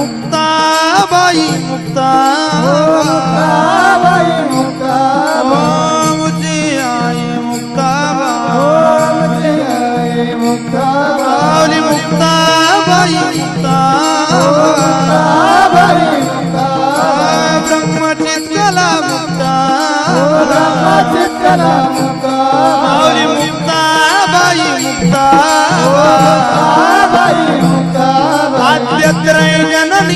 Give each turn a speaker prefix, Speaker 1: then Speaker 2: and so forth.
Speaker 1: मुक्ता बाई मुक्ता।
Speaker 2: बाई मुक्ता
Speaker 1: मुझे आई मुक्ताबाई
Speaker 2: मुझे मुक्ता बाई
Speaker 1: मुक्ता। बाई मुक्ता।
Speaker 2: मुक्ताबाई मुक्ताबाई
Speaker 1: ब्रह्मचित्तला मुक्ता
Speaker 2: चित्तला मुक्ताबाई
Speaker 1: मुक्ता बाई मुक्ता।